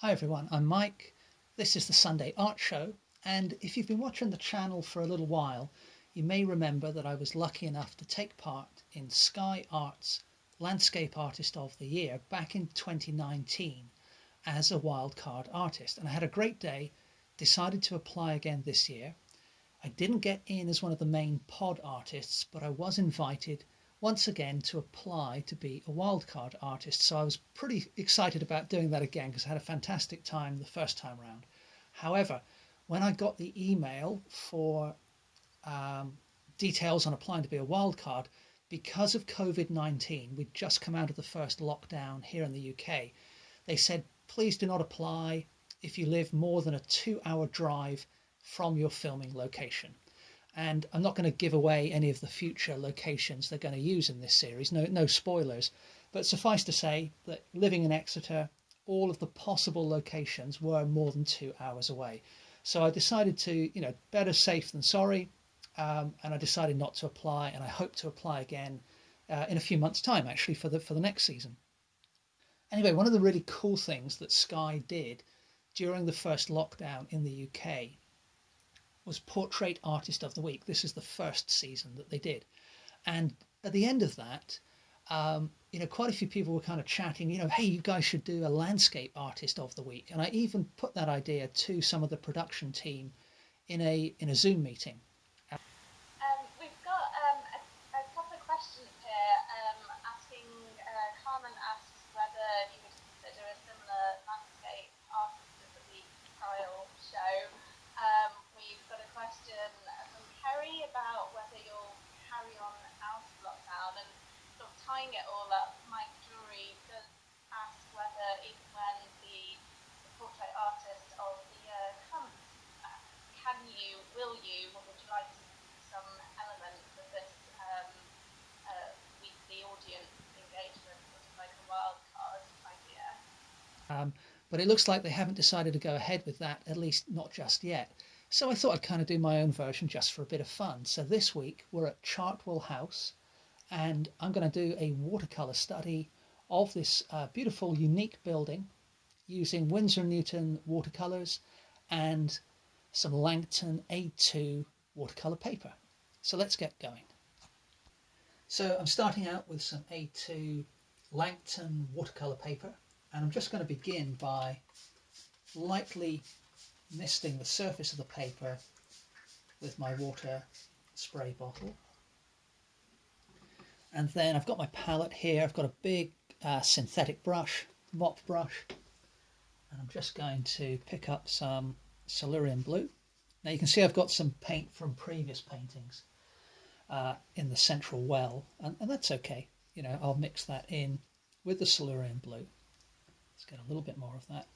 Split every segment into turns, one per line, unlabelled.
Hi everyone, I'm Mike. This is the Sunday Art Show, and if you've been watching the channel for a little while, you may remember that I was lucky enough to take part in Sky Arts Landscape Artist of the Year back in 2019 as a wildcard artist, and I had a great day. Decided to apply again this year. I didn't get in as one of the main pod artists, but I was invited once again to apply to be a wildcard artist. So I was pretty excited about doing that again because I had a fantastic time the first time round. However, when I got the email for um, details on applying to be a wildcard, because of COVID 19, we'd just come out of the first lockdown here in the UK. They said, please do not apply if you live more than a two hour drive from your filming location and I'm not going to give away any of the future locations they're going to use in this series. No, no spoilers. But suffice to say that living in Exeter, all of the possible locations were more than two hours away. So I decided to, you know, better safe than sorry, um, and I decided not to apply, and I hope to apply again uh, in a few months' time, actually, for the for the next season. Anyway, one of the really cool things that Sky did during the first lockdown in the UK was Portrait Artist of the Week. This is the first season that they did. And at the end of that, um, you know, quite a few people were kind of chatting, you know, hey, you guys should do a landscape artist of the week. And I even put that idea to some of the production team in a in a Zoom meeting.
tying it all up, Mike Jory does ask whether even when the, the portrait artist of the year comes, uh, can you, will you, or would you like to some element of this um, uh, with the audience engagement, sort of like a wild card idea?
Um, but it looks like they haven't decided to go ahead with that, at least not just yet. So I thought I'd kind of do my own version just for a bit of fun. So this week we're at Chartwell House and I'm going to do a watercolor study of this uh, beautiful, unique building using Winsor Newton watercolors and some Langton A2 watercolor paper. So let's get going. So I'm starting out with some A2 Langton watercolor paper and I'm just going to begin by lightly misting the surface of the paper with my water spray bottle. And then I've got my palette here. I've got a big uh, synthetic brush, mop brush. And I'm just going to pick up some Cerulean blue. Now you can see I've got some paint from previous paintings uh, in the central well. And, and that's okay. You know, I'll mix that in with the Cerulean blue. Let's get a little bit more of that.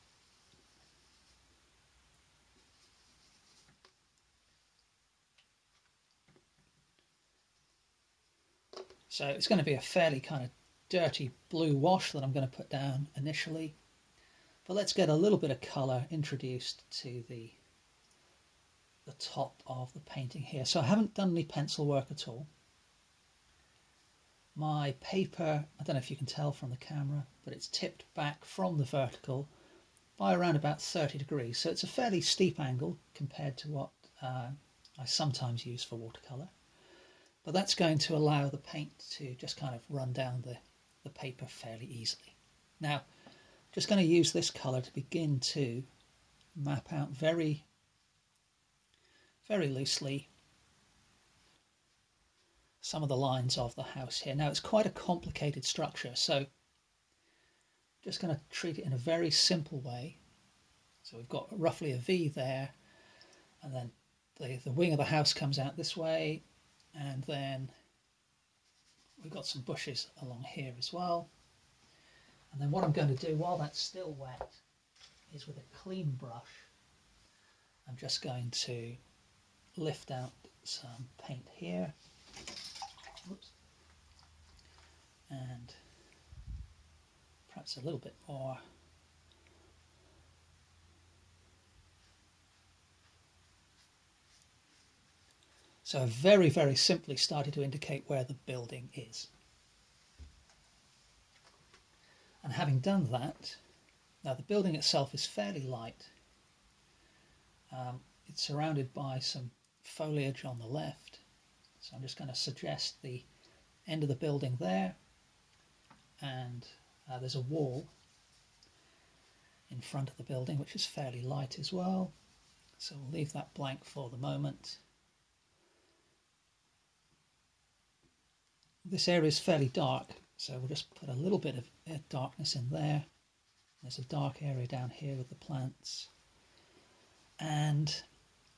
So it's going to be a fairly kind of dirty blue wash that I'm going to put down initially. But let's get a little bit of colour introduced to the, the top of the painting here. So I haven't done any pencil work at all. My paper, I don't know if you can tell from the camera, but it's tipped back from the vertical by around about 30 degrees. So it's a fairly steep angle compared to what uh, I sometimes use for watercolour. But that's going to allow the paint to just kind of run down the, the paper fairly easily. Now, just going to use this colour to begin to map out very, very loosely some of the lines of the house here. Now, it's quite a complicated structure, so just going to treat it in a very simple way. So we've got roughly a V there, and then the, the wing of the house comes out this way, and then we've got some bushes along here as well and then what I'm going to do while that's still wet is with a clean brush I'm just going to lift out some paint here And perhaps a little bit more So I've very, very simply started to indicate where the building is. And having done that, Now the building itself is fairly light. Um, it's surrounded by some foliage on the left. So I'm just going to suggest the end of the building there. And uh, there's a wall in front of the building, which is fairly light as well. So we'll leave that blank for the moment. This area is fairly dark, so we'll just put a little bit of uh, darkness in there. There's a dark area down here with the plants. And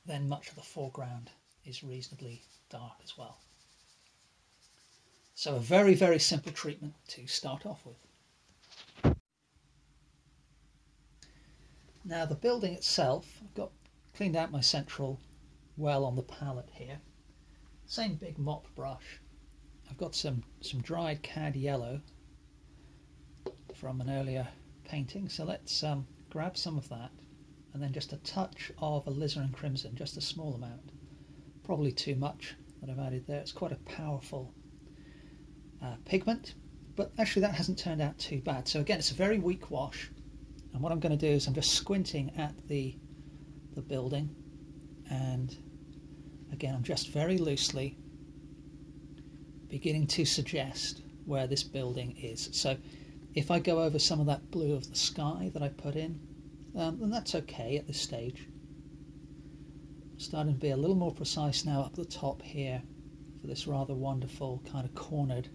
then much of the foreground is reasonably dark as well. So a very, very simple treatment to start off with. Now the building itself, I've got cleaned out my central well on the palette here. Same big mop brush. I've got some, some dried cad yellow from an earlier painting. So let's um, grab some of that and then just a touch of alizarin crimson, just a small amount. Probably too much that I've added there. It's quite a powerful uh, pigment, but actually that hasn't turned out too bad. So again, it's a very weak wash. And what I'm going to do is I'm just squinting at the, the building and again, I'm just very loosely beginning to suggest where this building is. So if I go over some of that blue of the sky that I put in, um, then that's okay at this stage. Starting to be a little more precise now up the top here for this rather wonderful kind of cornered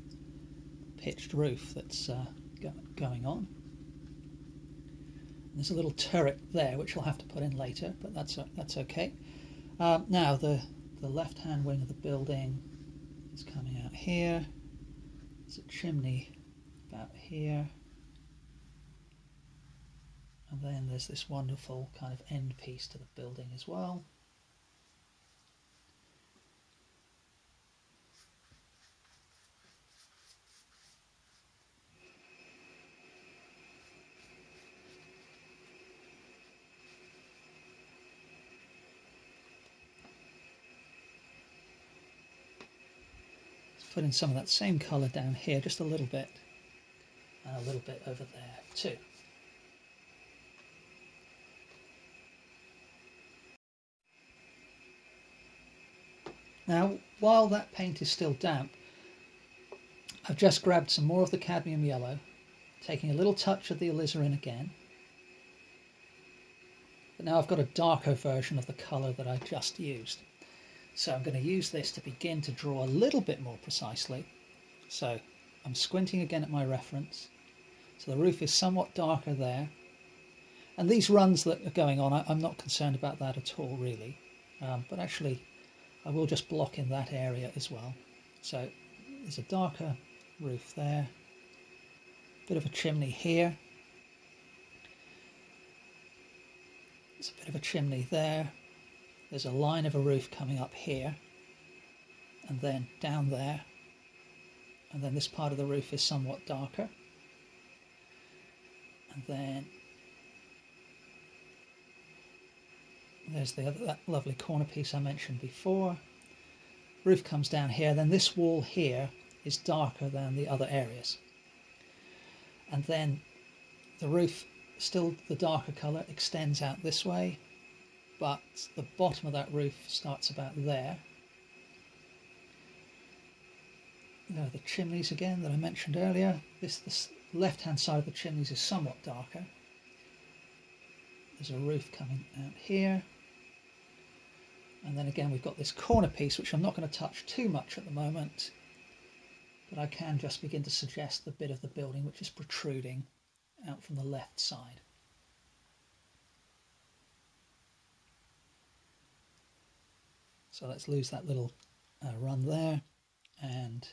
pitched roof that's uh, go going on. And there's a little turret there which I'll have to put in later, but that's uh, that's okay. Um, now the the left-hand wing of the building is coming out here. There's a chimney about here. And then there's this wonderful kind of end piece to the building as well. Put in some of that same colour down here, just a little bit, and a little bit over there too. Now, while that paint is still damp, I've just grabbed some more of the cadmium yellow, taking a little touch of the alizarin again. But now I've got a darker version of the colour that I just used. So I'm going to use this to begin to draw a little bit more precisely. So I'm squinting again at my reference. So the roof is somewhat darker there. And these runs that are going on, I'm not concerned about that at all, really. Um, but actually, I will just block in that area as well. So there's a darker roof there, bit of a chimney here. There's a bit of a chimney there. There's a line of a roof coming up here and then down there. And then this part of the roof is somewhat darker. And then There's the other, that lovely corner piece I mentioned before. Roof comes down here, then this wall here is darker than the other areas. And then the roof, still the darker colour, extends out this way, but the bottom of that roof starts about there. There are the chimneys again that I mentioned earlier. This, this left hand side of the chimneys is somewhat darker. There's a roof coming out here. And then again, we've got this corner piece, which I'm not going to touch too much at the moment, but I can just begin to suggest the bit of the building which is protruding out from the left side. So let's lose that little uh, run there and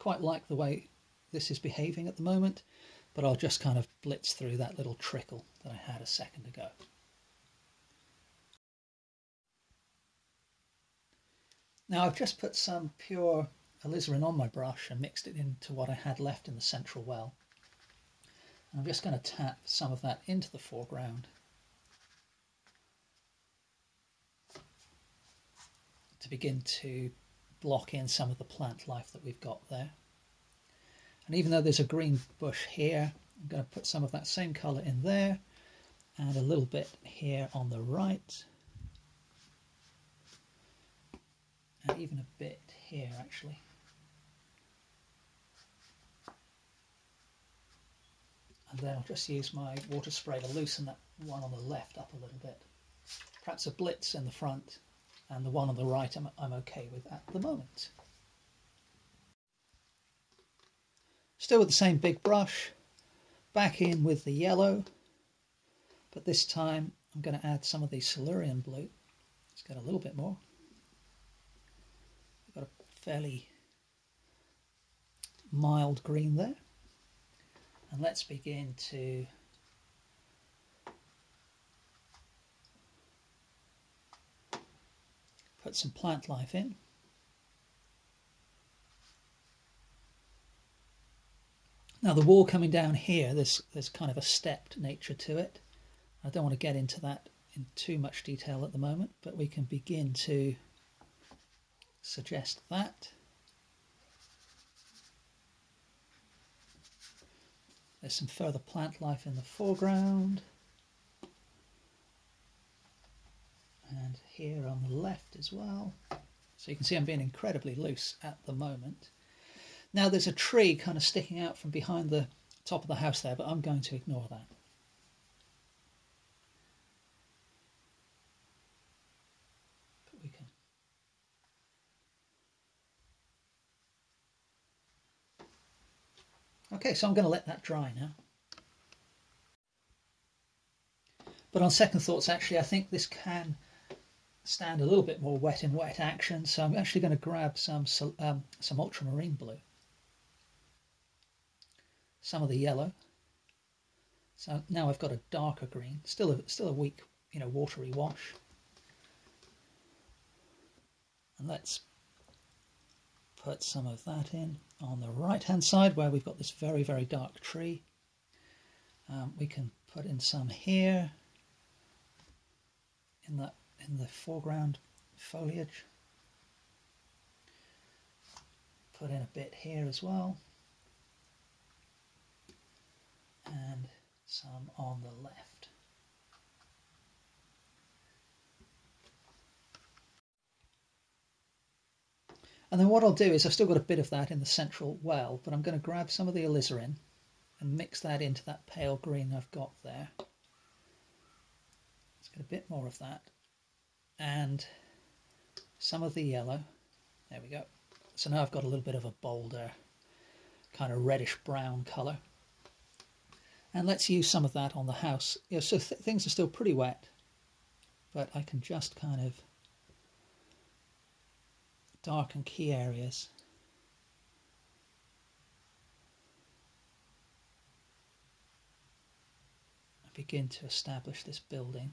quite like the way this is behaving at the moment, but I'll just kind of blitz through that little trickle that I had a second ago. Now I've just put some pure alizarin on my brush and mixed it into what I had left in the central well. And I'm just going to tap some of that into the foreground to begin to block in some of the plant life that we've got there. And even though there's a green bush here, I'm going to put some of that same colour in there and a little bit here on the right. And even a bit here actually. And then I'll just use my water spray to loosen that one on the left up a little bit. Perhaps a blitz in the front and the one on the right I'm, I'm okay with at the moment still with the same big brush back in with the yellow but this time I'm going to add some of the Cerulean blue. Let's get a little bit more. I've got a fairly mild green there. And let's begin to put some plant life in. Now the wall coming down here, there's, there's kind of a stepped nature to it. I don't want to get into that in too much detail at the moment, but we can begin to suggest that. There's some further plant life in the foreground. And here on the left as well. So you can see I'm being incredibly loose at the moment. Now there's a tree kind of sticking out from behind the top of the house there, but I'm going to ignore that. Okay, so I'm going to let that dry now. But on second thoughts, actually, I think this can stand a little bit more wet in wet action. So I'm actually going to grab some um, some ultramarine blue, some of the yellow. So now I've got a darker green, still a still a weak, you know, watery wash. And let's put some of that in on the right hand side where we've got this very very dark tree um, we can put in some here in the in the foreground foliage put in a bit here as well and some on the left And then what I'll do is I've still got a bit of that in the central well, but I'm going to grab some of the alizarin and mix that into that pale green I've got there. Let's get a bit more of that. And some of the yellow. There we go. So now I've got a little bit of a bolder, kind of reddish brown colour. And let's use some of that on the house. Yeah, so th things are still pretty wet, but I can just kind of darken key areas. Begin to establish this building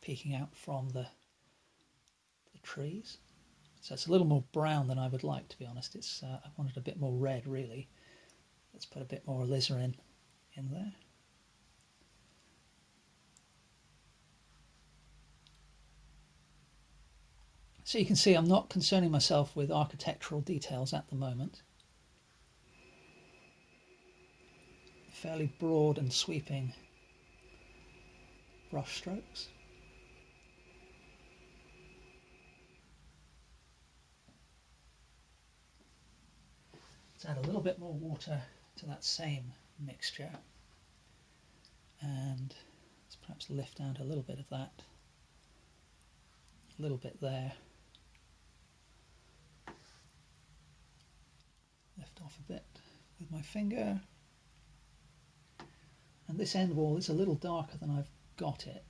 peeking out from the, trees. So it's a little more brown than I would like, to be honest. It's uh, I wanted a bit more red, really. Let's put a bit more alizarin in there. So you can see I'm not concerning myself with architectural details at the moment. Fairly broad and sweeping brush strokes. Let's add a little bit more water to that same mixture and let's perhaps lift out a little bit of that, a little bit there. lift off a bit with my finger. And this end wall is a little darker than I've got it.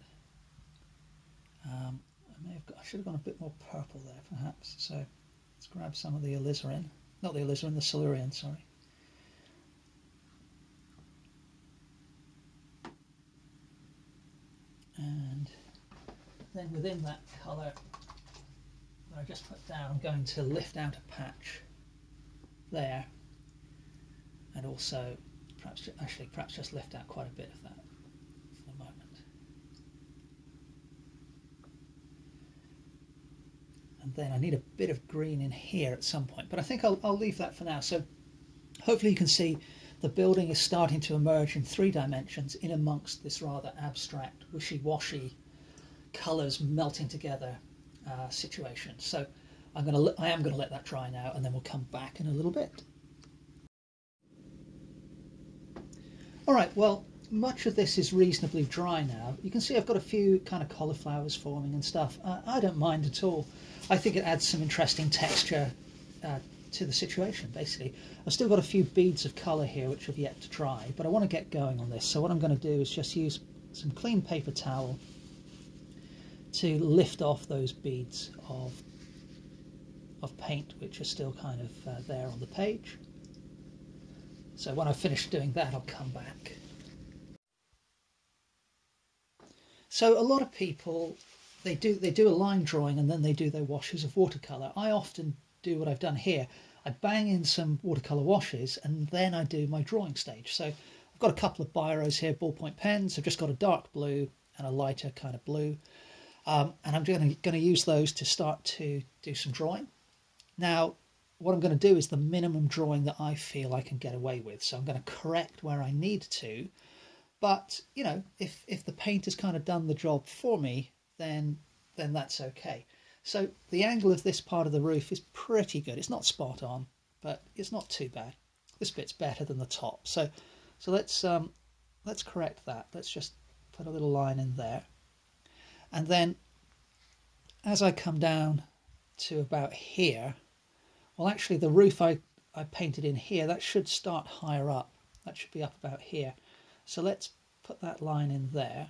Um, I may have got, I should have gone a bit more purple there perhaps. So let's grab some of the alizarin, not the alizarin, the Cerulean, sorry. And then within that colour that I just put down, I'm going to lift out a patch there and also perhaps actually perhaps just lift out quite a bit of that for the moment and then I need a bit of green in here at some point but I think I'll, I'll leave that for now so hopefully you can see the building is starting to emerge in three dimensions in amongst this rather abstract, wishy-washy colours melting together uh, situation. So I'm going to, I am going to let that dry now, and then we'll come back in a little bit. All right, well, much of this is reasonably dry now. You can see I've got a few kind of cauliflowers forming and stuff. Uh, I don't mind at all. I think it adds some interesting texture uh, to the situation, basically. I've still got a few beads of colour here which have yet to dry, but I want to get going on this. So what I'm going to do is just use some clean paper towel to lift off those beads of, of paint which are still kind of uh, there on the page. So when I've finished doing that, I'll come back. So a lot of people, they do they do a line drawing and then they do their washes of watercolor. I often do what I've done here. I bang in some watercolor washes and then I do my drawing stage. So I've got a couple of biros here, ballpoint pens. I've just got a dark blue and a lighter kind of blue. Um, and I'm going to use those to start to do some drawing. Now, what I'm going to do is the minimum drawing that I feel I can get away with. So I'm going to correct where I need to. But, you know, if, if the paint has kind of done the job for me, then then that's okay. So the angle of this part of the roof is pretty good. It's not spot on, but it's not too bad. This bit's better than the top. So so let's um, let's correct that. Let's just put a little line in there. And then as I come down to about here, well, actually the roof I, I painted in here, that should start higher up. That should be up about here. So let's put that line in there.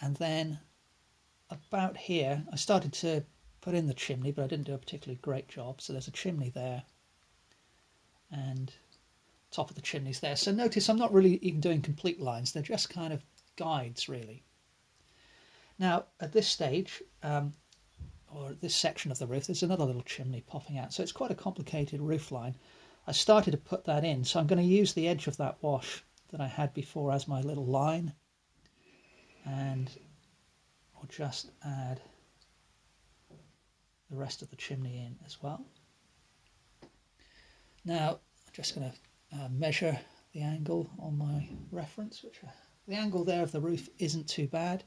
And then about here, I started to put in the chimney, but I didn't do a particularly great job. So there's a chimney there. And top of the chimney's there. So notice I'm not really even doing complete lines. They're just kind of guides, really. Now, at this stage, um, or this section of the roof, there's another little chimney popping out. So it's quite a complicated roof line. I started to put that in, so I'm going to use the edge of that wash that I had before as my little line. And I'll just add the rest of the chimney in as well. Now, I'm just going to uh, measure the angle on my reference, which uh, the angle there of the roof isn't too bad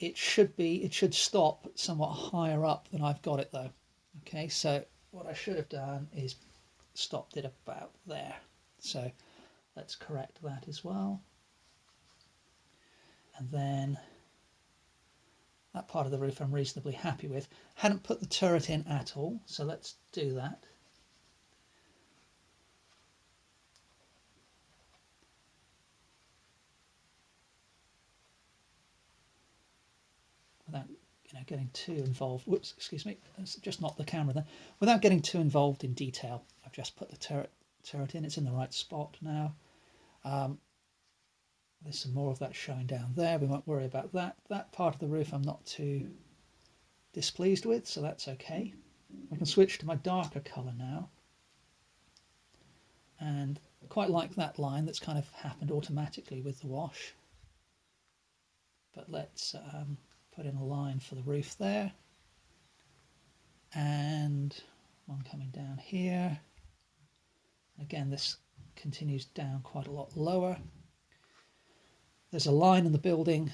it should be it should stop somewhat higher up than I've got it though okay so what I should have done is stopped it about there so let's correct that as well and then that part of the roof I'm reasonably happy with hadn't put the turret in at all so let's do that without you know getting too involved. Whoops, excuse me, That's just not the camera there. Without getting too involved in detail, I've just put the turret turret in. It's in the right spot now. Um, there's some more of that showing down there. We won't worry about that. That part of the roof I'm not too displeased with, so that's okay. I can switch to my darker colour now. And quite like that line that's kind of happened automatically with the wash. But let's um, put in a line for the roof there and one coming down here again this continues down quite a lot lower. There's a line in the building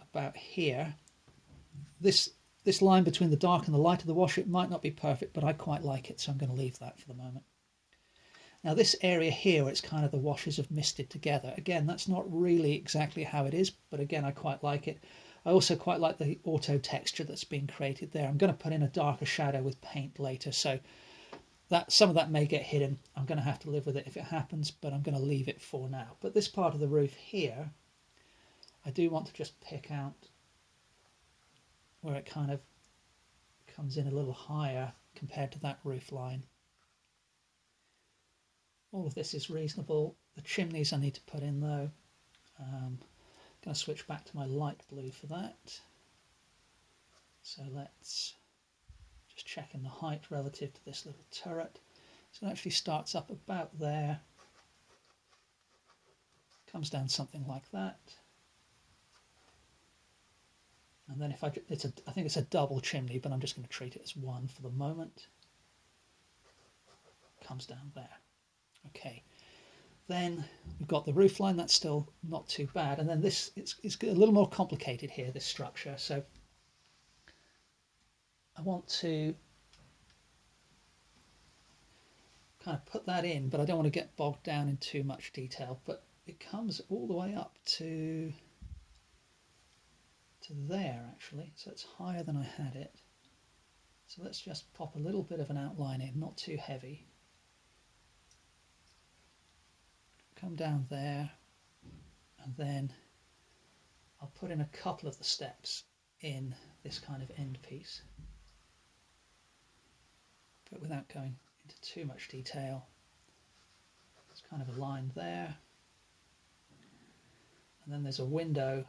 about here. This this line between the dark and the light of the wash it might not be perfect but I quite like it so I'm going to leave that for the moment. Now this area here where it's kind of the washes have misted together. Again that's not really exactly how it is but again I quite like it. I also quite like the auto texture that's been created there. I'm going to put in a darker shadow with paint later, so that some of that may get hidden. I'm going to have to live with it if it happens, but I'm going to leave it for now. But this part of the roof here, I do want to just pick out where it kind of comes in a little higher compared to that roof line. All of this is reasonable. The chimneys I need to put in though. Um, going to switch back to my light blue for that. So let's just check in the height relative to this little turret. So it actually starts up about there, comes down something like that. And then if I, it's a, I think it's a double chimney, but I'm just going to treat it as one for the moment. Comes down there. Okay. then we've got the roof line, that's still not too bad. And then this, it's, it's a little more complicated here, this structure. So I want to kind of put that in, but I don't want to get bogged down in too much detail. But it comes all the way up to to there actually, so it's higher than I had it. So let's just pop a little bit of an outline in, not too heavy. Come down there, and then I'll put in a couple of the steps in this kind of end piece, but without going into too much detail. It's kind of a line there. And then there's a window.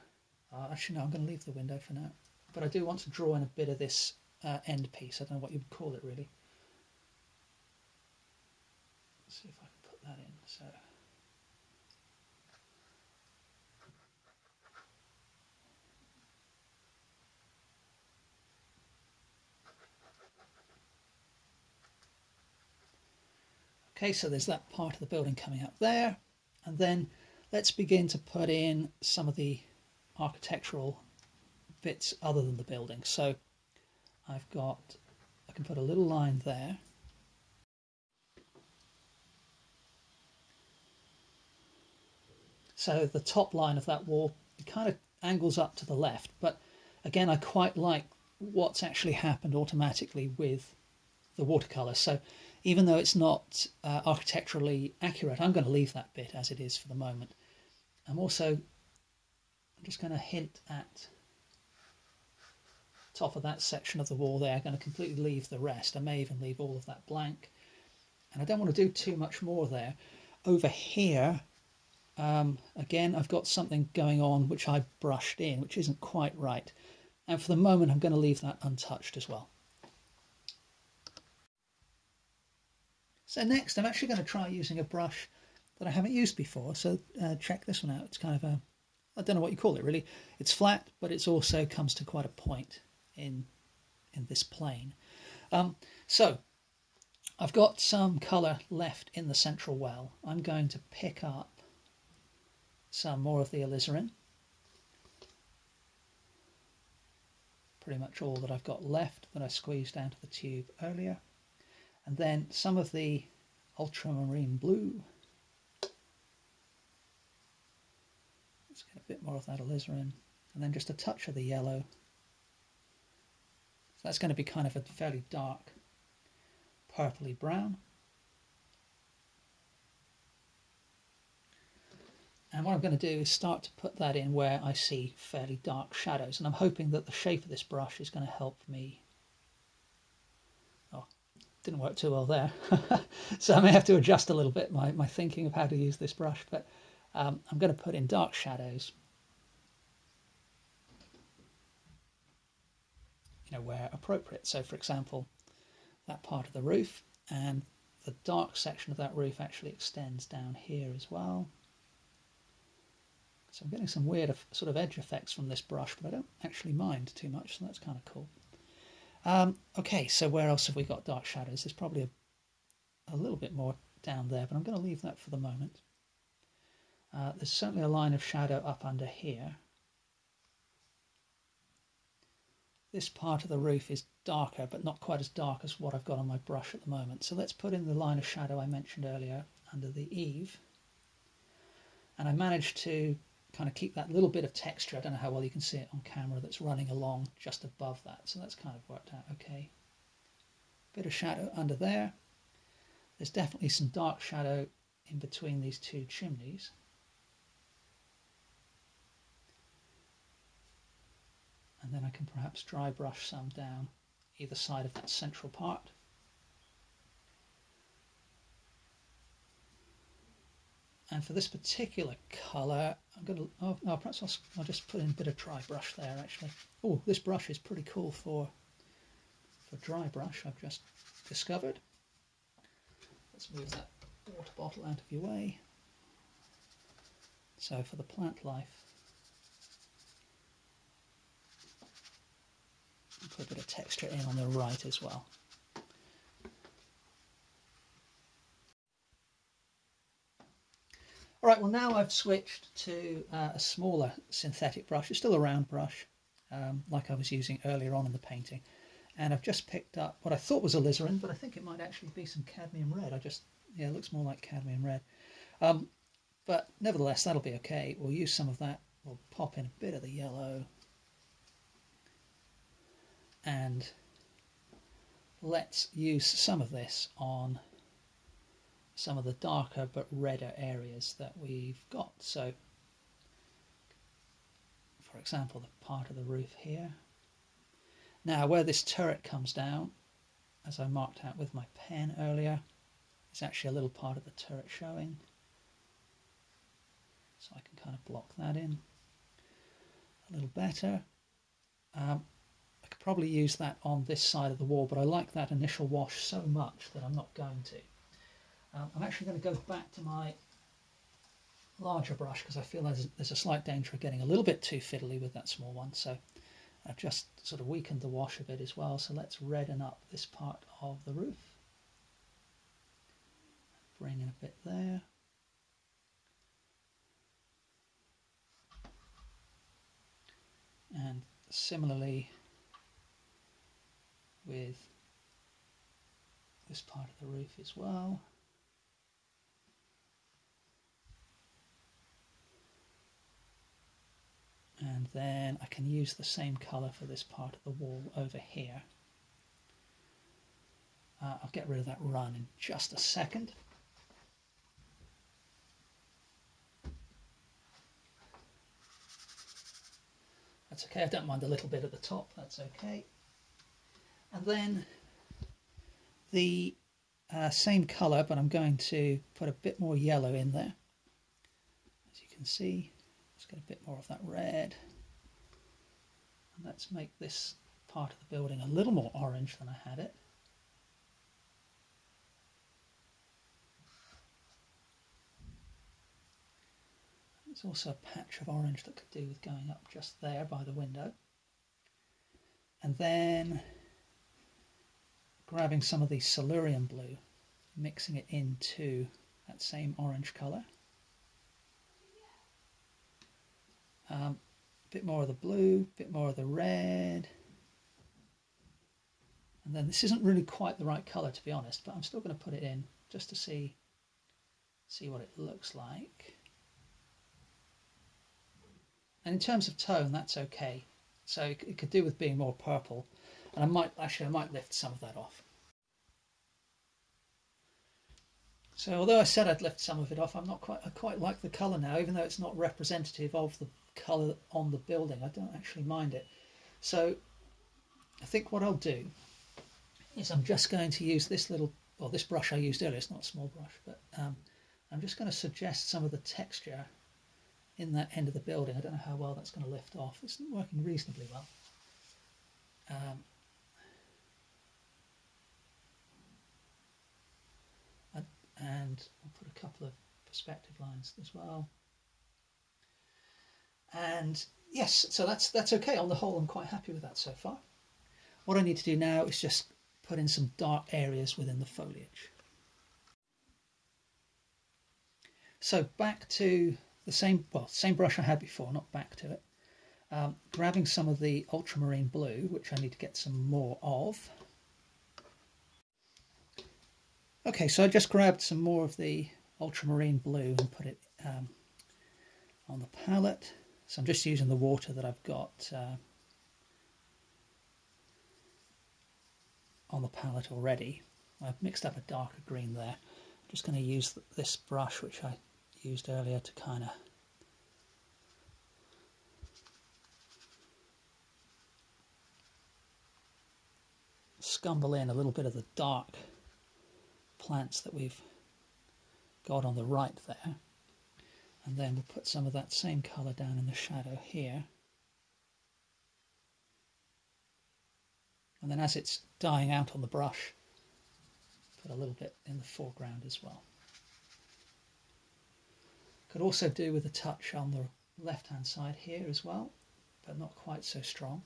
Uh, actually, no, I'm going to leave the window for now. But I do want to draw in a bit of this uh, end piece. I don't know what you would call it really. Let's see if I can put that in. So. Okay, so there's that part of the building coming up there. And then let's begin to put in some of the architectural bits other than the building. So I've got, I can put a little line there. So the top line of that wall, kind of angles up to the left. But again, I quite like what's actually happened automatically with the watercolour. So even though it's not uh, architecturally accurate, I'm going to leave that bit as it is for the moment. I'm also I'm just going to hint at top of that section of the wall there. I'm going to completely leave the rest. I may even leave all of that blank. And I don't want to do too much more there. Over here, um, again, I've got something going on which I brushed in, which isn't quite right. And for the moment, I'm going to leave that untouched as well. So next I'm actually going to try using a brush that I haven't used before. So uh, check this one out. It's kind of a, I don't know what you call it really. It's flat, but it also comes to quite a point in, in this plane. Um, so I've got some colour left in the central well. I'm going to pick up some more of the alizarin. Pretty much all that I've got left that I squeezed out of the tube earlier and then some of the ultramarine blue. Let's get a bit more of that alizarin, and then just a touch of the yellow. So that's going to be kind of a fairly dark purpley brown. And what I'm going to do is start to put that in where I see fairly dark shadows. And I'm hoping that the shape of this brush is going to help me didn't work too well there. so I may have to adjust a little bit my, my thinking of how to use this brush, but um, I'm going to put in dark shadows, you know, where appropriate. So for example, that part of the roof and the dark section of that roof actually extends down here as well. So I'm getting some weird sort of edge effects from this brush, but I don't actually mind too much, so that's kind of cool. Um, okay, so where else have we got dark shadows? There's probably a, a little bit more down there, but I'm going to leave that for the moment. Uh, there's certainly a line of shadow up under here. This part of the roof is darker, but not quite as dark as what I've got on my brush at the moment. So let's put in the line of shadow I mentioned earlier under the eave. And I managed to kind of keep that little bit of texture. I don't know how well you can see it on camera that's running along just above that. So that's kind of worked out okay. Bit of shadow under there. There's definitely some dark shadow in between these two chimneys. And then I can perhaps dry brush some down either side of that central part. And for this particular colour, I'm going to, oh, no, perhaps I'll, I'll just put in a bit of dry brush there actually. Oh, this brush is pretty cool for, for dry brush, I've just discovered. Let's move that water bottle out of your way. So for the plant life, put a bit of texture in on the right as well. Right, well now I've switched to uh, a smaller synthetic brush. It's still a round brush, um, like I was using earlier on in the painting. And I've just picked up what I thought was alizarin, but I think it might actually be some cadmium red. I just, yeah, it looks more like cadmium red. Um, but nevertheless, that'll be okay. We'll use some of that. We'll pop in a bit of the yellow. And let's use some of this on some of the darker but redder areas that we've got. So, for example, the part of the roof here. Now, where this turret comes down, as I marked out with my pen earlier, is actually a little part of the turret showing. So I can kind of block that in a little better. Um, I could probably use that on this side of the wall, but I like that initial wash so much that I'm not going to. Um, I'm actually going to go back to my larger brush because I feel there's, there's a slight danger of getting a little bit too fiddly with that small one. So I've just sort of weakened the wash a bit as well. So let's redden up this part of the roof. Bring in a bit there. And similarly with this part of the roof as well. And then I can use the same colour for this part of the wall over here. Uh, I'll get rid of that run in just a second. That's okay, I don't mind a little bit at the top, that's okay. And then the uh, same colour, but I'm going to put a bit more yellow in there. As you can see, let's get a bit more of that red. And let's make this part of the building a little more orange than I had it. There's also a patch of orange that could do with going up just there by the window. And then grabbing some of the Cerulean blue, mixing it into that same orange colour. Um, a bit more of the blue, a bit more of the red. And then this isn't really quite the right colour to be honest, but I'm still going to put it in just to see see what it looks like. And in terms of tone, that's okay. So it could do with being more purple. And I might, actually, I might lift some of that off. So although I said I'd lift some of it off, I'm not quite, I quite like the colour now, even though it's not representative of the colour on the building. I don't actually mind it. So I think what I'll do is I'm just going to use this little, well, this brush I used earlier, it's not a small brush, but um, I'm just going to suggest some of the texture in that end of the building. I don't know how well that's going to lift off. It's working reasonably well. Um, and I'll put a couple of perspective lines as well. And yes, so that's that's okay. On the whole, I'm quite happy with that so far. What I need to do now is just put in some dark areas within the foliage. So back to the same, well, same brush I had before, not back to it. Um, grabbing some of the ultramarine blue, which I need to get some more of. Okay, so I just grabbed some more of the ultramarine blue and put it um, on the palette. So I'm just using the water that I've got uh, on the palette already. I've mixed up a darker green there. I'm just going to use this brush which I used earlier to kind of scumble in a little bit of the dark plants that we've got on the right there and then we'll put some of that same colour down in the shadow here. And then as it's dying out on the brush, put a little bit in the foreground as well. Could also do with a touch on the left hand side here as well, but not quite so strong.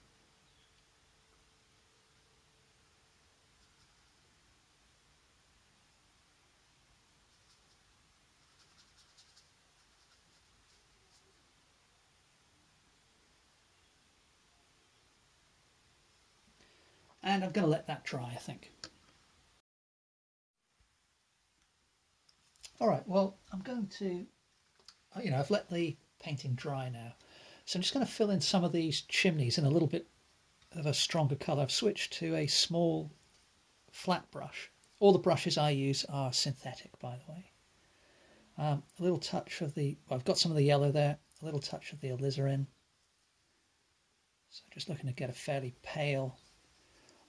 And I'm going to let that dry, I think. All right, well, I'm going to, you know, I've let the painting dry now. So I'm just going to fill in some of these chimneys in a little bit of a stronger colour. I've switched to a small flat brush. All the brushes I use are synthetic, by the way. Um, a little touch of the, well, I've got some of the yellow there, a little touch of the alizarin. So just looking to get a fairly pale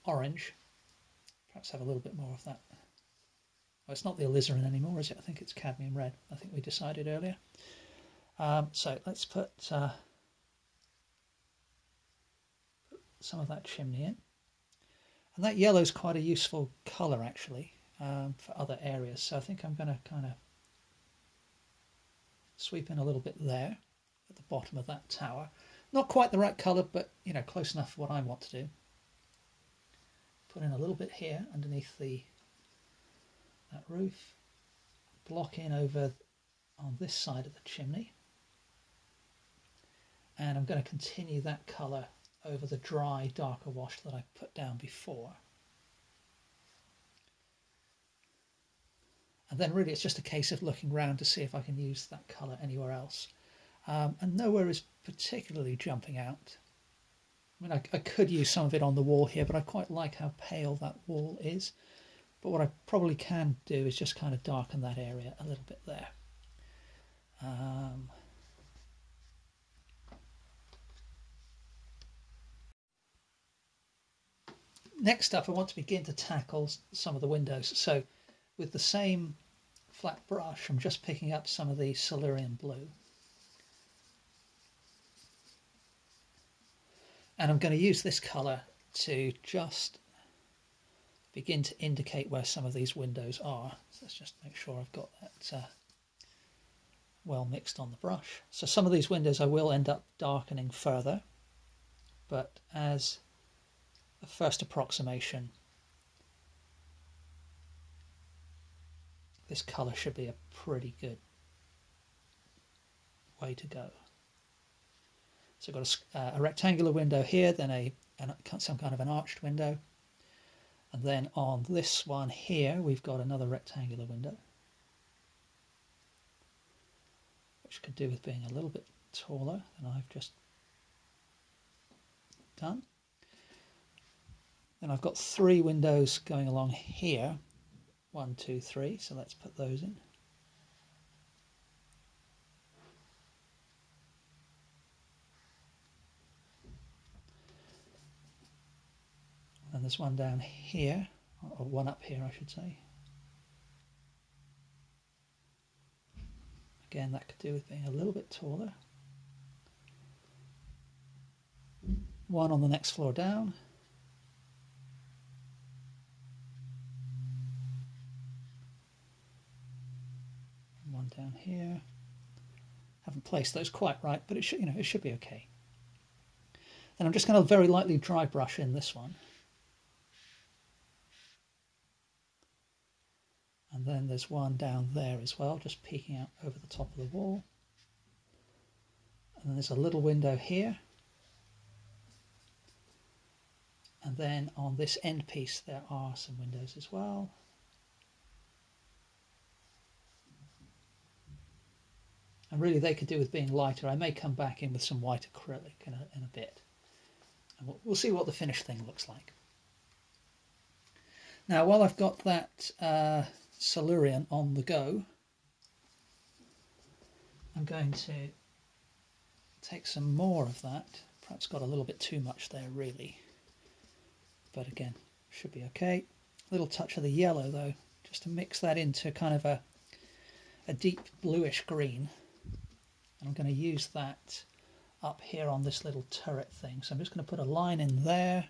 orange. Perhaps have a little bit more of that. Well, it's not the alizarin anymore, is it? I think it's cadmium red. I think we decided earlier. Um, so let's put, uh, put some of that chimney in. And that yellow is quite a useful colour actually um, for other areas. So I think I'm going to kind of sweep in a little bit there at the bottom of that tower. Not quite the right colour, but you know, close enough for what I want to do. Put in a little bit here underneath the that roof. Block in over on this side of the chimney. And I'm going to continue that colour over the dry, darker wash that I put down before. And then really it's just a case of looking around to see if I can use that colour anywhere else. Um, and nowhere is particularly jumping out. I mean, I, I, could use some of it on the wall here, but I quite like how pale that wall is. But what I probably can do is just kind of darken that area a little bit there. Um, next up, I want to begin to tackle some of the windows. So with the same flat brush, I'm just picking up some of the Cerulean blue. And I'm going to use this colour to just begin to indicate where some of these windows are. So let's just make sure I've got that uh, well mixed on the brush. So some of these windows I will end up darkening further, but as a first approximation, this colour should be a pretty good way to go. So I've got a, uh, a rectangular window here, then a an, some kind of an arched window. And then on this one here, we've got another rectangular window. Which could do with being a little bit taller than I've just done. Then I've got three windows going along here one, two, three. So let's put those in. And there's one down here, or one up here, I should say. Again, that could do with being a little bit taller. One on the next floor down. One down here. Haven't placed those quite right, but it should, you know, it should be okay. Then I'm just going to very lightly dry brush in this one. And then there's one down there as well, just peeking out over the top of the wall. And then there's a little window here. And then on this end piece there are some windows as well. and really they could do with being lighter. I may come back in with some white acrylic in a, in a bit. And we'll, we'll see what the finished thing looks like. Now while I've got that uh, Cerulean on the go, I'm going to take some more of that. Perhaps got a little bit too much there really. But again, should be okay. A little touch of the yellow though, just to mix that into kind of a, a deep bluish green. And I'm going to use that up here on this little turret thing. So I'm just going to put a line in there,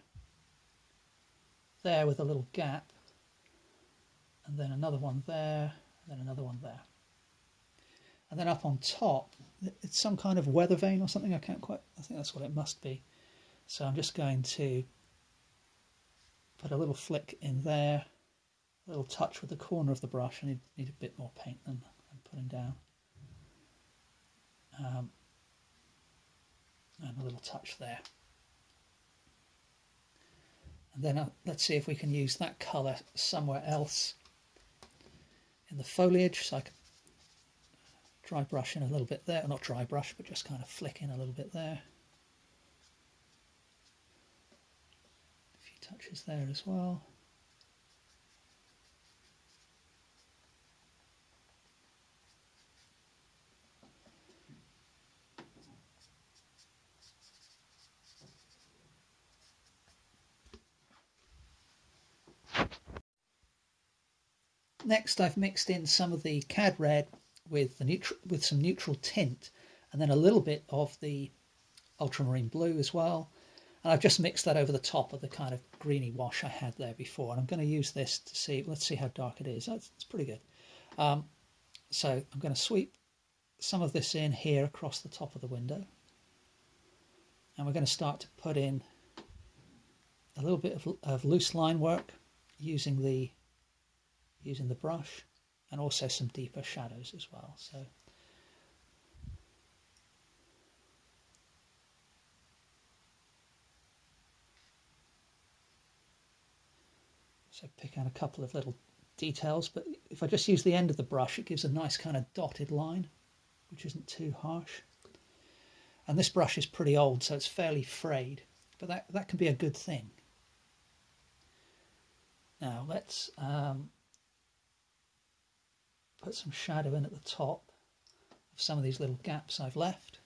there with a little gap, and then another one there, and then another one there. And then up on top, it's some kind of weather vane or something. I can't quite, I think that's what it must be. So I'm just going to put a little flick in there, a little touch with the corner of the brush. I need, need a bit more paint than I'm putting down um, and a little touch there. And then uh, let's see if we can use that colour somewhere else in the foliage. So I can dry brush in a little bit there, not dry brush, but just kind of flick in a little bit there. A few touches there as well. Next I've mixed in some of the cad red with the neutral with some neutral tint and then a little bit of the ultramarine blue as well. And I've just mixed that over the top of the kind of greeny wash I had there before and I'm going to use this to see let's see how dark it is. That's, it's pretty good. Um, so I'm going to sweep some of this in here across the top of the window. And we're going to start to put in a little bit of, of loose line work using the using the brush and also some deeper shadows as well. So So pick out a couple of little details, but if I just use the end of the brush, it gives a nice kind of dotted line, which isn't too harsh. And this brush is pretty old, so it's fairly frayed, but that, that can be a good thing. Now let's um, put some shadow in at the top of some of these little gaps I've left.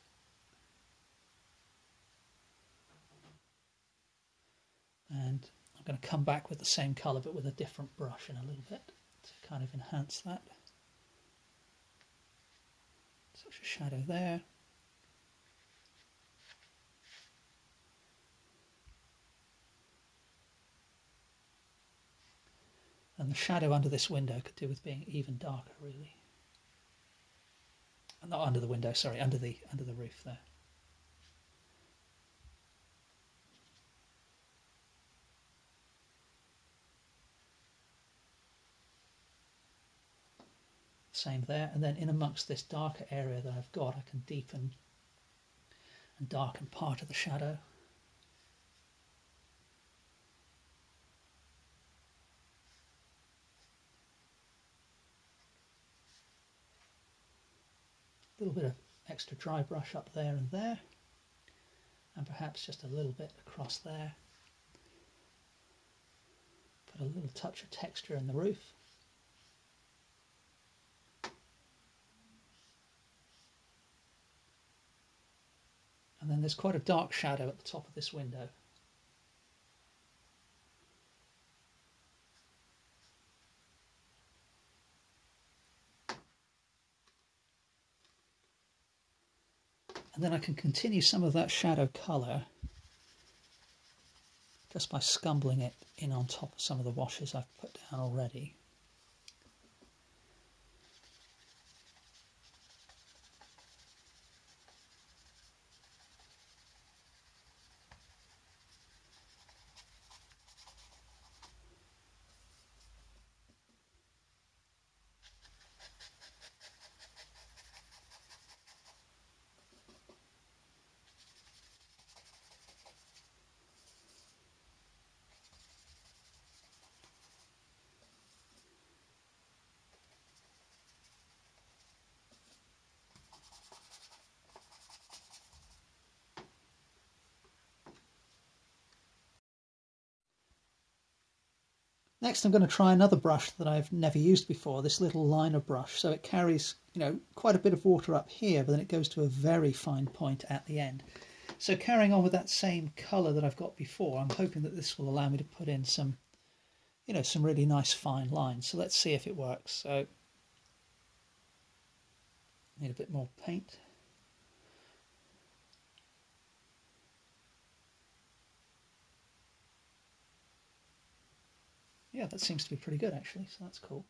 And I'm going to come back with the same colour but with a different brush in a little bit to kind of enhance that. Such a shadow there. And the shadow under this window could do with being even darker, really. Uh, not under the window, sorry, under the under the roof there. Same there, and then in amongst this darker area that I've got, I can deepen and darken part of the shadow. Little bit of extra dry brush up there and there and perhaps just a little bit across there. Put a little touch of texture in the roof. And then there's quite a dark shadow at the top of this window and then I can continue some of that shadow colour just by scumbling it in on top of some of the washes I've put down already. Next I'm going to try another brush that I've never used before, this little liner brush. So it carries, you know, quite a bit of water up here, but then it goes to a very fine point at the end. So carrying on with that same colour that I've got before, I'm hoping that this will allow me to put in some, you know, some really nice fine lines. So let's see if it works. So need a bit more paint. Yeah, that seems to be pretty good actually, so that's cool.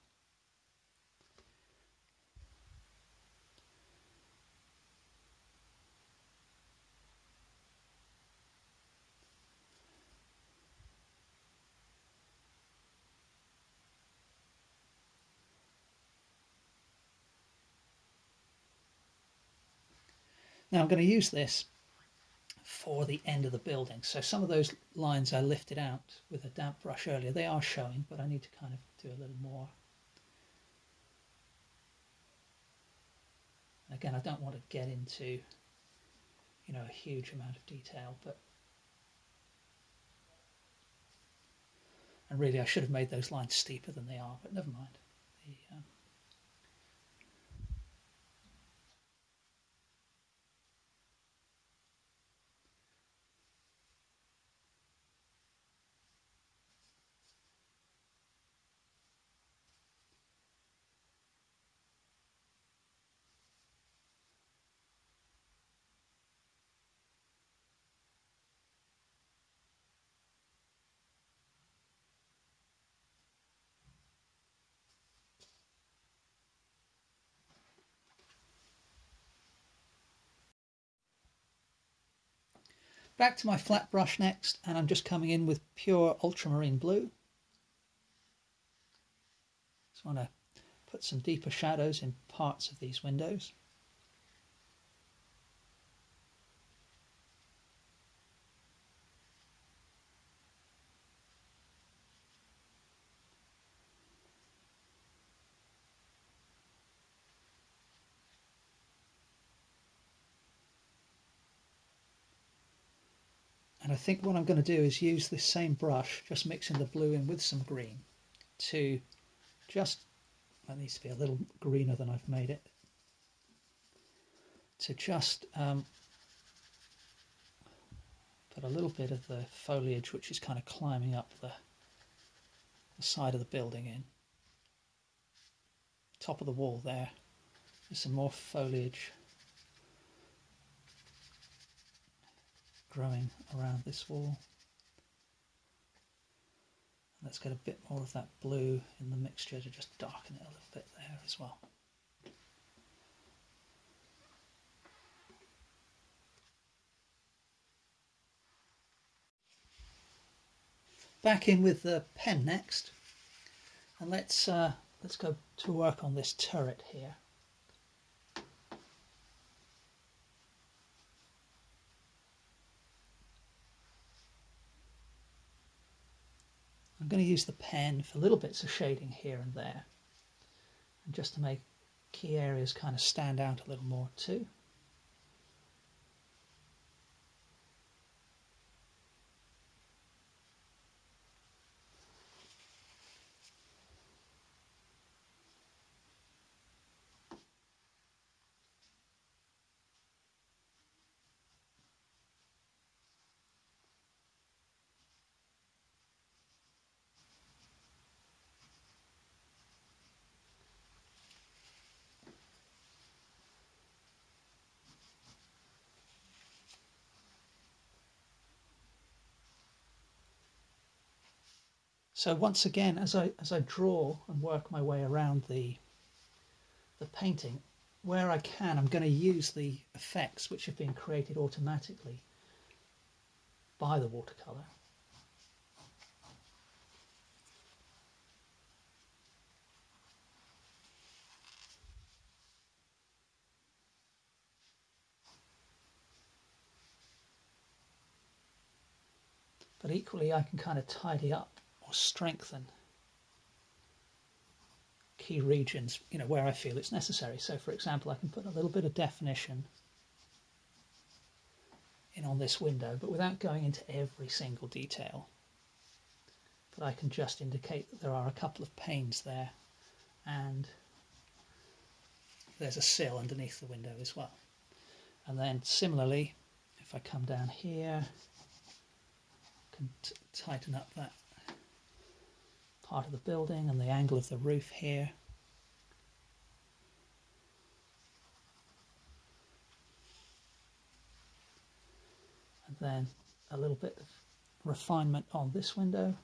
Now I'm going to use this for the end of the building. So some of those lines I lifted out with a damp brush earlier, they are showing, but I need to kind of do a little more. Again, I don't want to get into, you know, a huge amount of detail, but and really I should have made those lines steeper than they are, but never mind. The, um, Back to my flat brush next, and I'm just coming in with pure ultramarine blue. Just want to put some deeper shadows in parts of these windows. I think what I'm going to do is use this same brush, just mixing the blue in with some green to just, that needs to be a little greener than I've made it, to just um, put a little bit of the foliage which is kind of climbing up the, the side of the building in. Top of the wall there, there's some more foliage growing around this wall. Let's get a bit more of that blue in the mixture to just darken it a little bit there as well. Back in with the pen next, and let's uh, let's go to work on this turret here. I'm going to use the pen for little bits of shading here and there and just to make key areas kind of stand out a little more too. So once again, as I as I draw and work my way around the the painting, where I can, I'm going to use the effects which have been created automatically by the watercolor. But equally, I can kind of tidy up or strengthen key regions, you know, where I feel it's necessary. So for example, I can put a little bit of definition in on this window, but without going into every single detail. But I can just indicate that there are a couple of panes there and there's a sill underneath the window as well. And then similarly, if I come down here, can tighten up that part of the building and the angle of the roof here. And then a little bit of refinement on this window.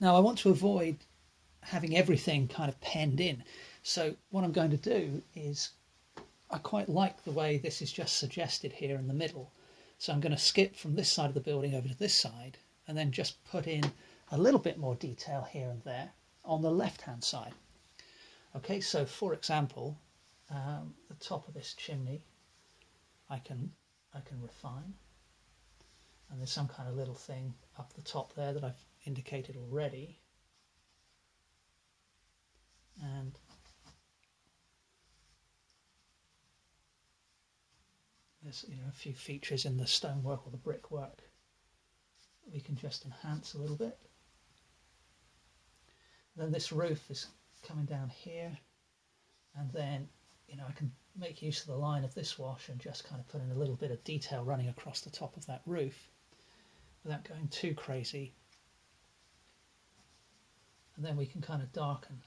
Now I want to avoid having everything kind of penned in. So what I'm going to do is, I quite like the way this is just suggested here in the middle. So I'm going to skip from this side of the building over to this side and then just put in a little bit more detail here and there on the left hand side. Okay, so for example, um, the top of this chimney I can I can refine and there's some kind of little thing up the top there that I've indicated already. And there's you know a few features in the stonework or the brickwork we can just enhance a little bit. Then this roof is coming down here. And then you know I can make use of the line of this wash and just kind of put in a little bit of detail running across the top of that roof without going too crazy and then we can kind of darken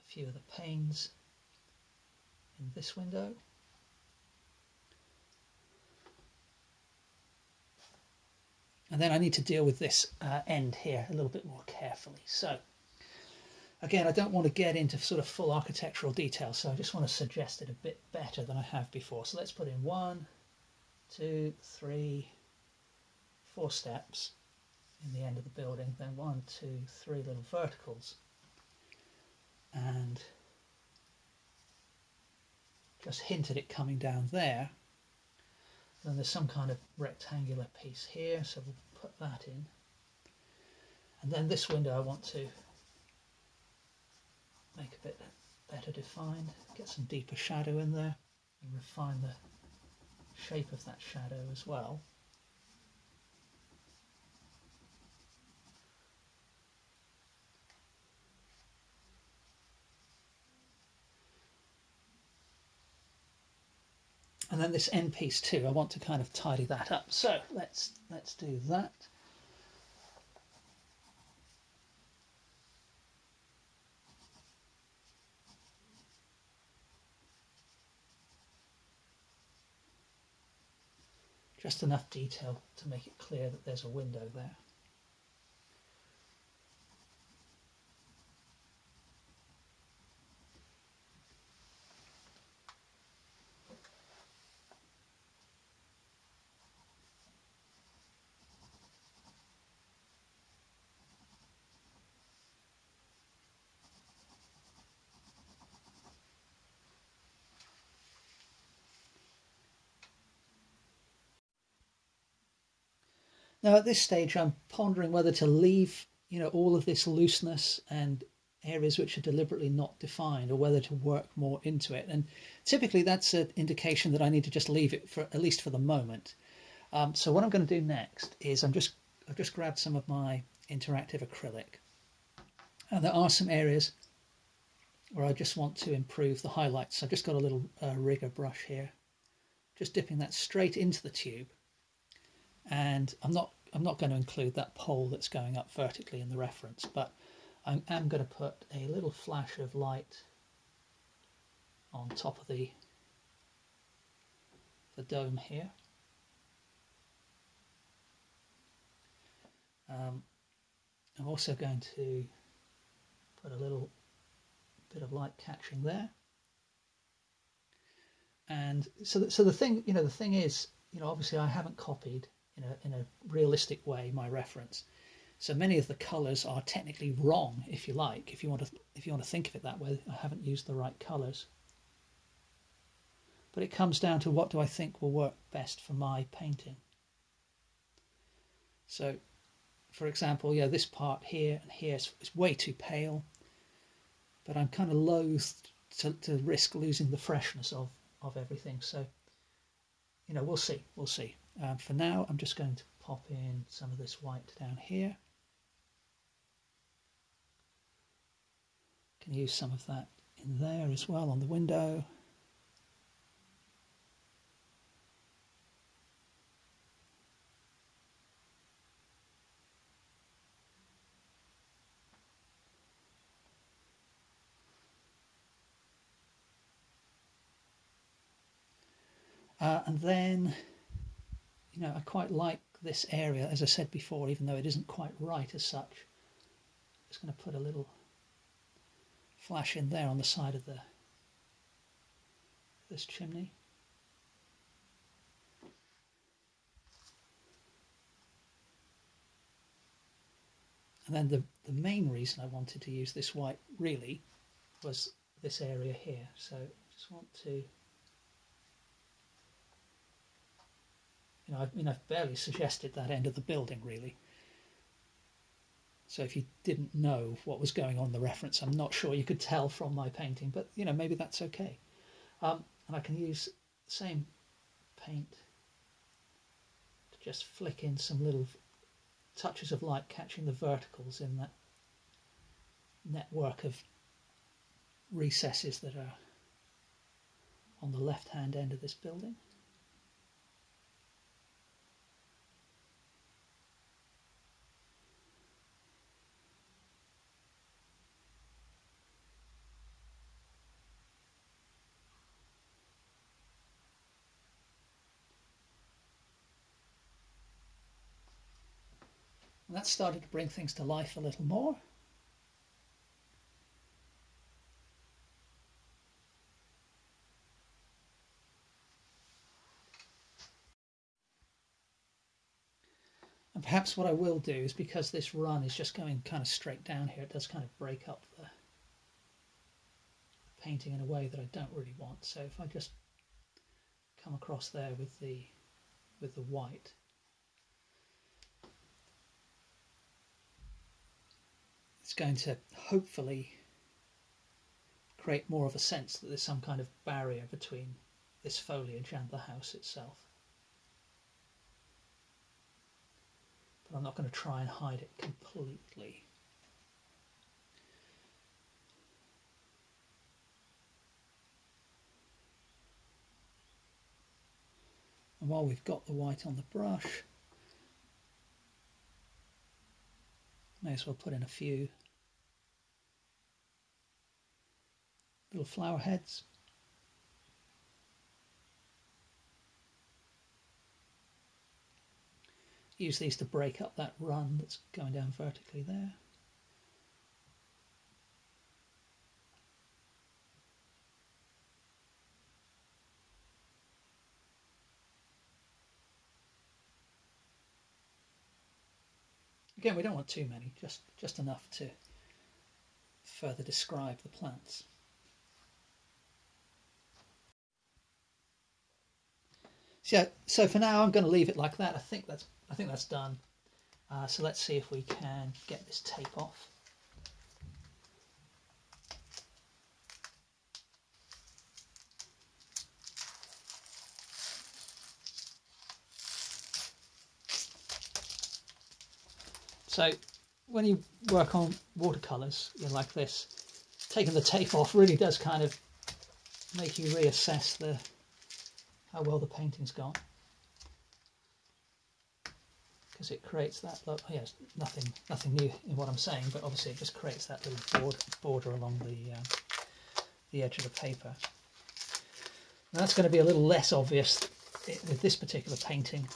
a few of the panes in this window. And then I need to deal with this uh, end here a little bit more carefully. So again, I don't want to get into sort of full architectural detail, so I just want to suggest it a bit better than I have before. So let's put in one, two, three, four steps in the end of the building, then one, two, three little verticals. And just hinted it coming down there. Then there's some kind of rectangular piece here, so we'll put that in. And then this window I want to make a bit better defined, get some deeper shadow in there and refine the shape of that shadow as well. And then this end piece too I want to kind of tidy that up. So let's let's do that. Just enough detail to make it clear that there's a window there Now at this stage I'm pondering whether to leave, you know, all of this looseness and areas which are deliberately not defined or whether to work more into it. And typically that's an indication that I need to just leave it for at least for the moment. Um, so what I'm going to do next is I'm just I've just grabbed some of my interactive acrylic and there are some areas where I just want to improve the highlights. I've just got a little uh, rigger brush here, just dipping that straight into the tube and I'm not I'm not going to include that pole that's going up vertically in the reference, but I am going to put a little flash of light on top of the the dome here. Um, I'm also going to put a little bit of light catching there. And so, the, so the thing, you know, the thing is, you know, obviously I haven't copied in a, in a realistic way my reference. So many of the colours are technically wrong, if you like, if you want to if you want to think of it that way. I haven't used the right colours. But it comes down to what do I think will work best for my painting. So, for example, yeah, this part here and here is, is way too pale, but I'm kind of loath to, to risk losing the freshness of, of everything. So, you know, we'll see, we'll see. Um, for now, I'm just going to pop in some of this white down here. Can use some of that in there as well on the window. Uh, and then you know, I quite like this area, as I said before, even though it isn't quite right as such. Just going to put a little flash in there on the side of the this chimney. And then the, the main reason I wanted to use this white really was this area here. So I just want to, you know, I mean, I've barely suggested that end of the building really. So if you didn't know what was going on the reference, I'm not sure you could tell from my painting, but you know, maybe that's okay. Um, and I can use the same paint to just flick in some little touches of light catching the verticals in that network of recesses that are on the left hand end of this building. That started to bring things to life a little more. And perhaps what I will do is because this run is just going kind of straight down here, it does kind of break up the painting in a way that I don't really want. So if I just come across there with the with the white, it's going to hopefully create more of a sense that there's some kind of barrier between this foliage and the house itself. But I'm not going to try and hide it completely. And while we've got the white on the brush, may as well put in a few little flower heads. Use these to break up that run that's going down vertically there. Again, we don't want too many, just, just enough to further describe the plants. So, so for now, I'm going to leave it like that. I think that's I think that's done. Uh, so let's see if we can get this tape off. So when you work on watercolours you know, like this, taking the tape off really does kind of make you reassess the how well the painting's gone. Because it creates that look oh yes nothing nothing new in what I'm saying but obviously it just creates that little border, border along the uh, the edge of the paper. Now that's going to be a little less obvious with this particular painting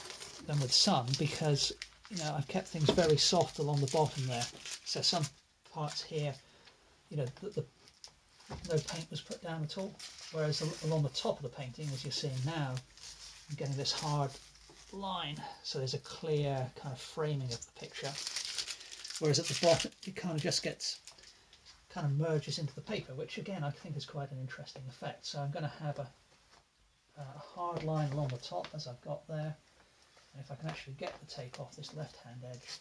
than with some because you know I've kept things very soft along the bottom there. So some parts here you know the, the no paint was put down at all whereas along the top of the painting as you're seeing now I'm getting this hard line so there's a clear kind of framing of the picture whereas at the bottom it kind of just gets kind of merges into the paper which again I think is quite an interesting effect. So I'm going to have a, a hard line along the top as I've got there and if I can actually get the tape off this left hand edge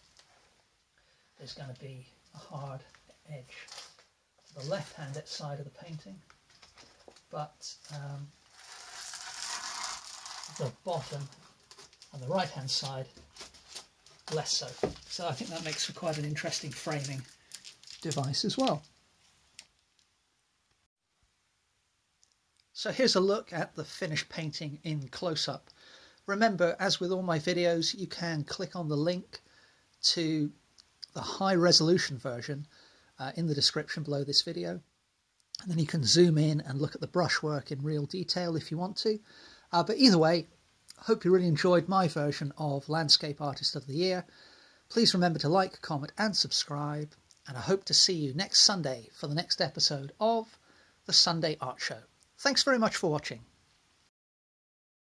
there's going to be a hard edge the left hand side of the painting but um, the bottom and the right hand side less so. So I think that makes for quite an interesting framing device as well. So here's a look at the finished painting in close-up. Remember, as with all my videos, you can click on the link to the high resolution version uh, in the description below this video. And then you can zoom in and look at the brushwork in real detail if you want to. Uh, but either way, I hope you really enjoyed my version of Landscape Artist of the Year. Please remember to like, comment, and subscribe. And I hope to see you next Sunday for the next episode of the Sunday Art Show. Thanks very much for watching.